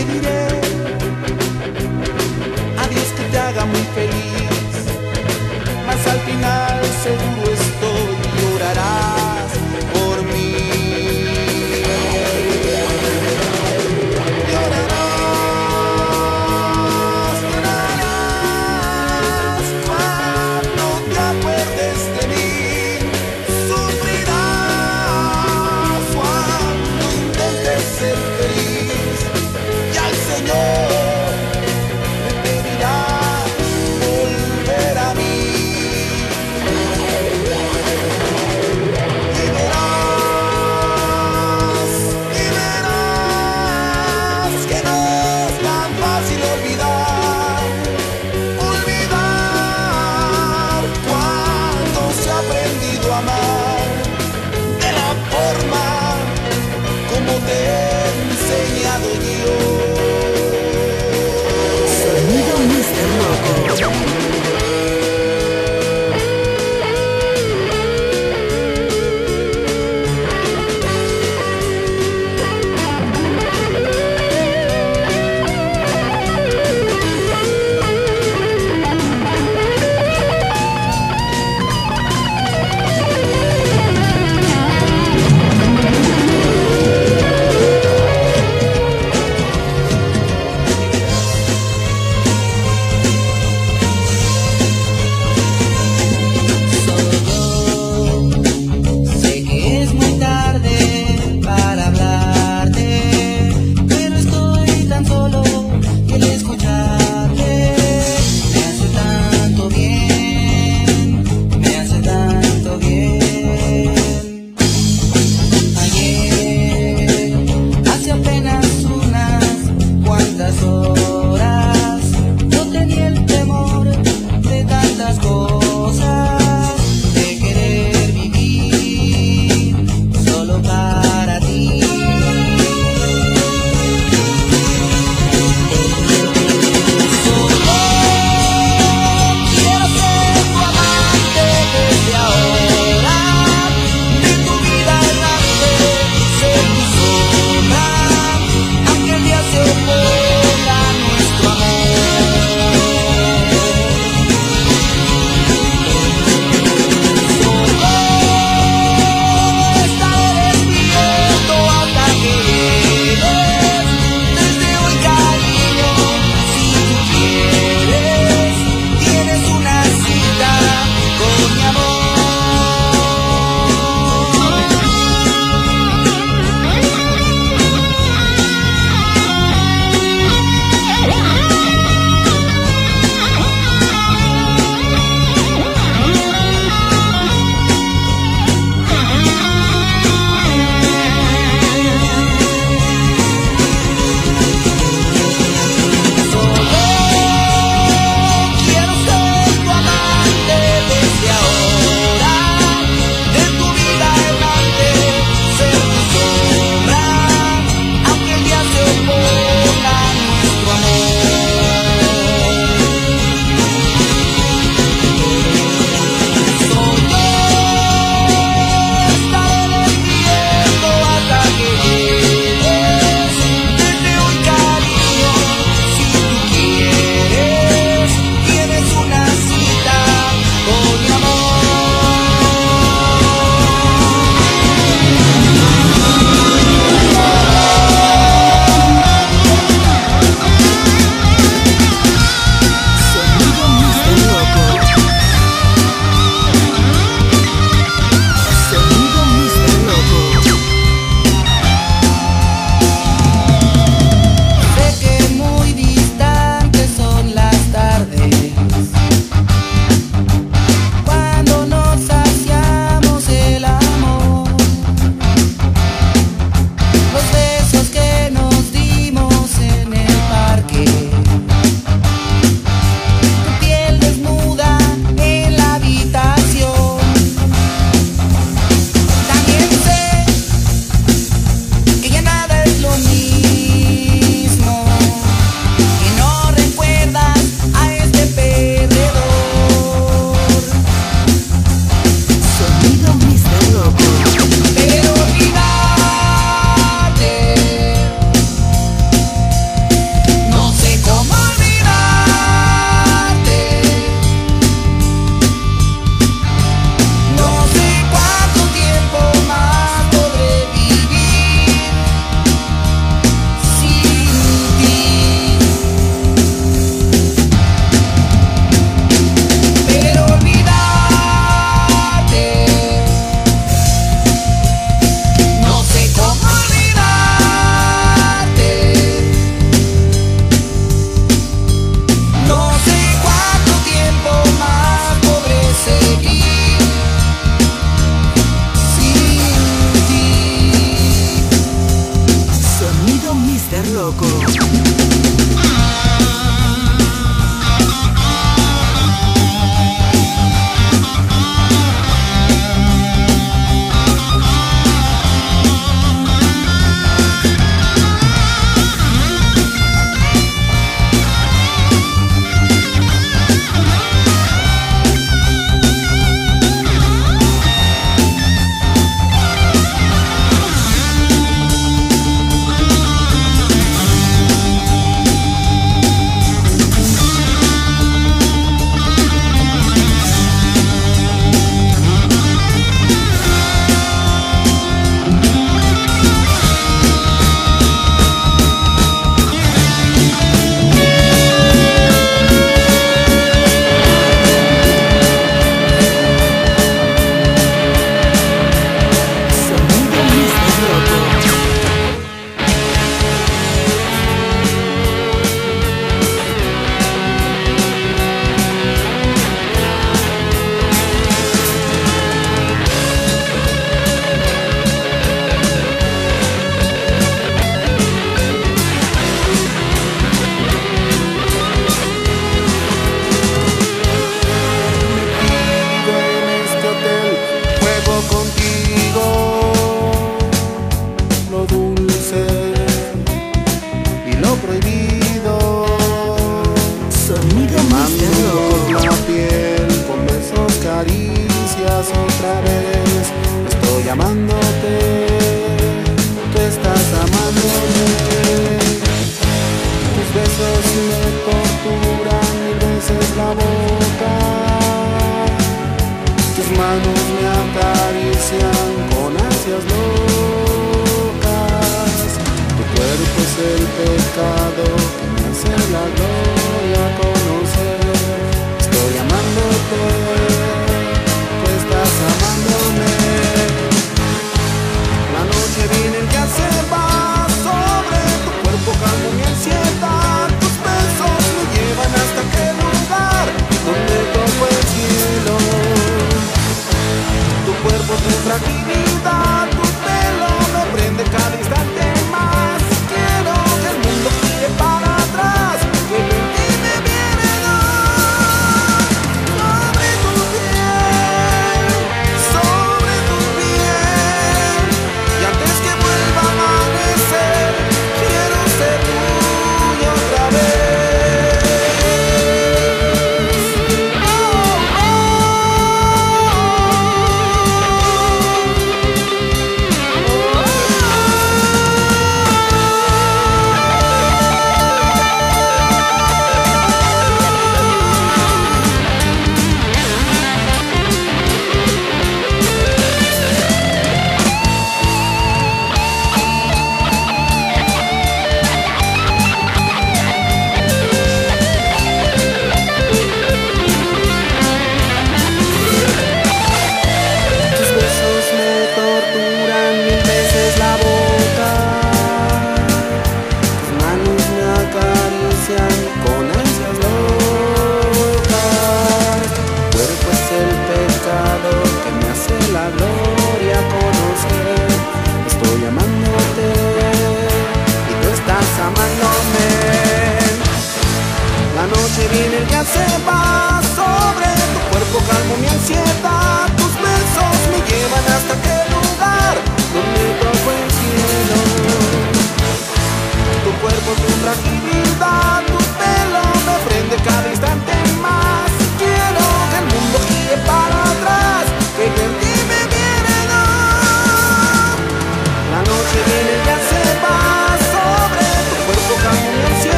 Te diré inolvidable.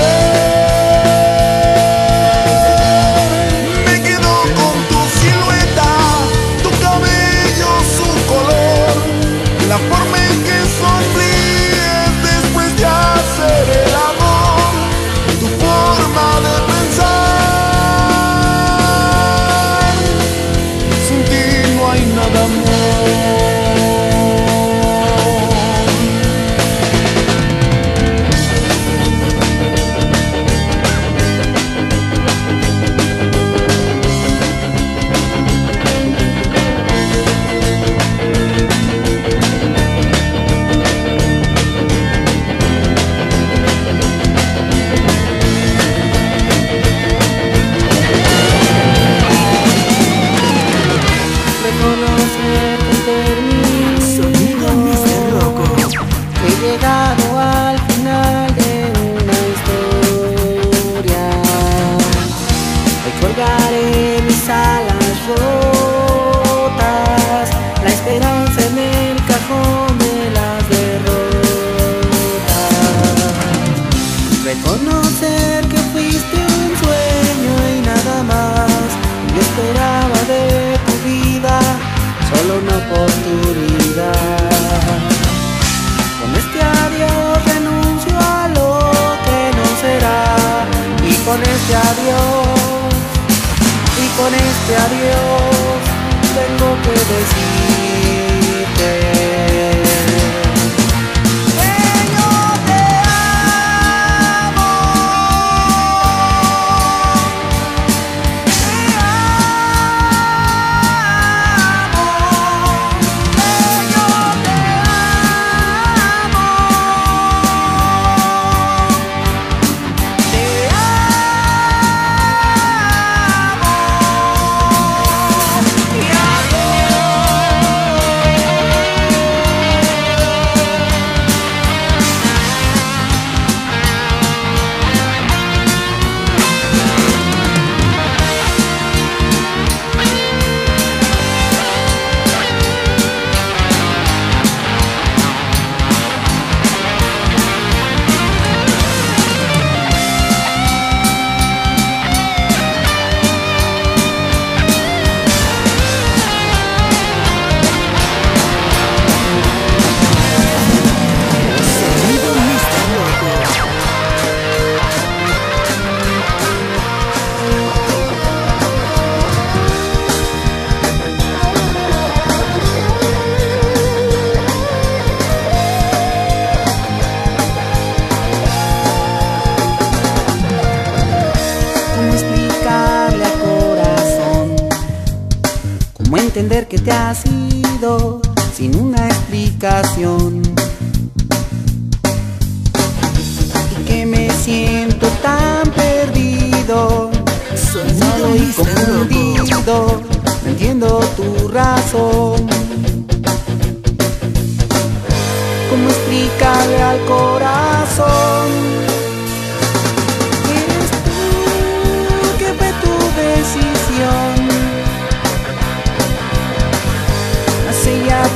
alguém. a Dios tengo que decir. entender que te has ido sin una explicación. Y que me siento tan perdido, solo y confundido, no entiendo tu razón. ¿Cómo explicarle al corazón? Eres tú que fue tu decisión.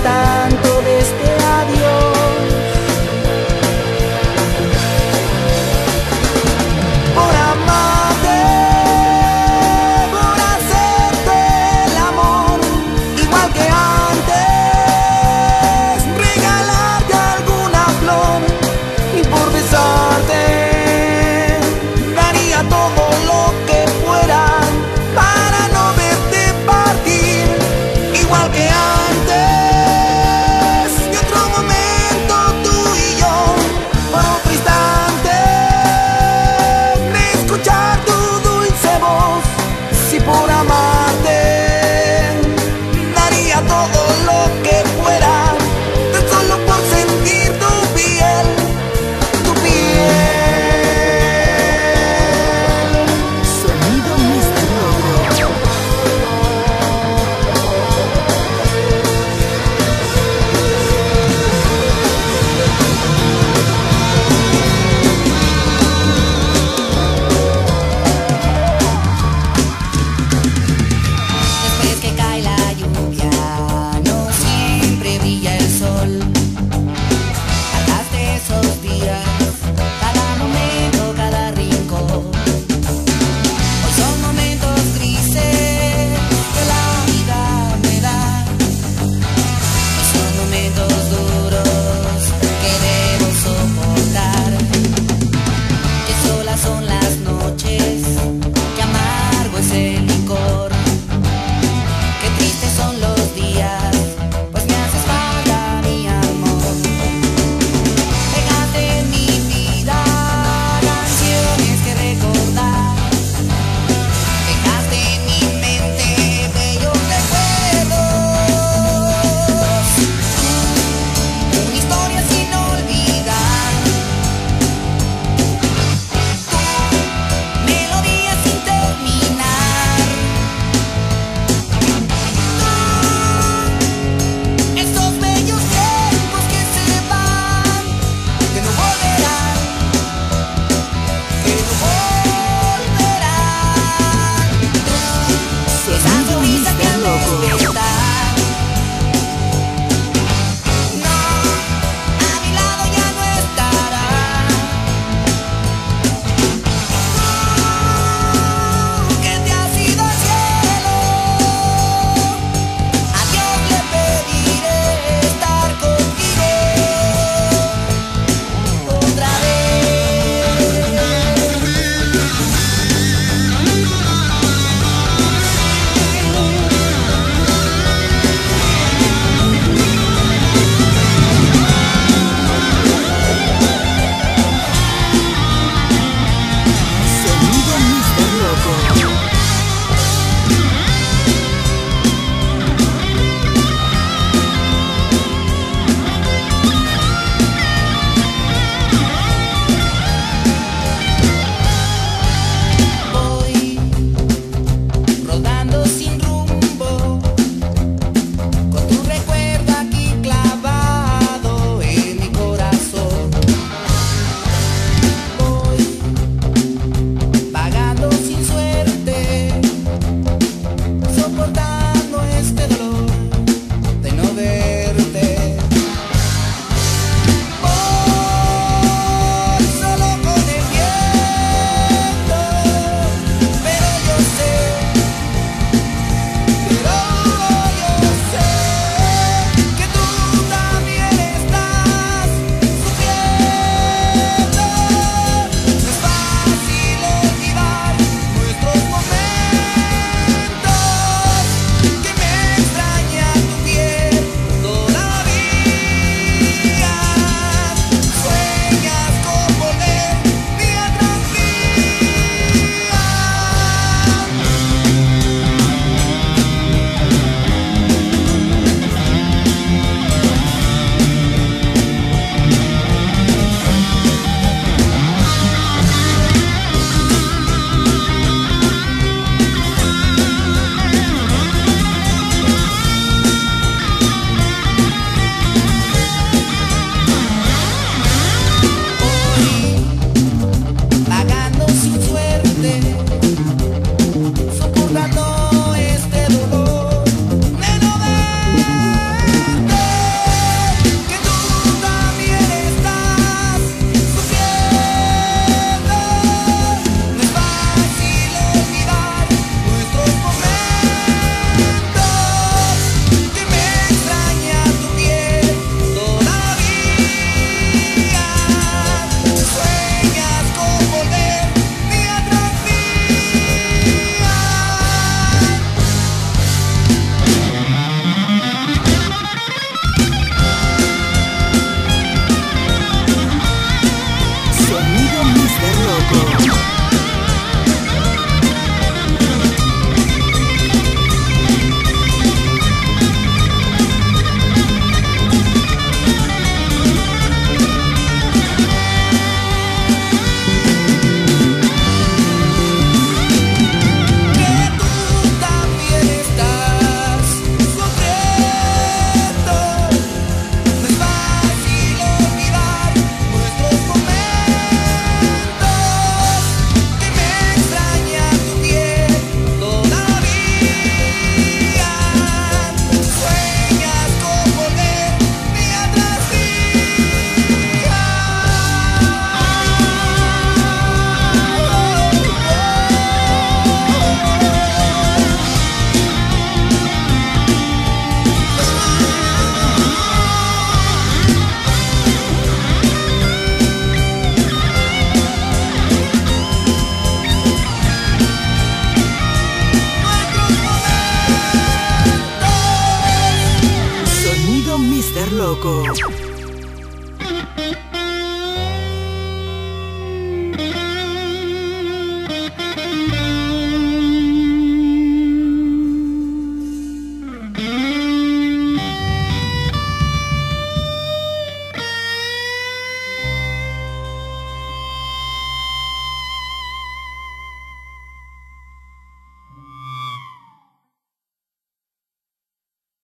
tanto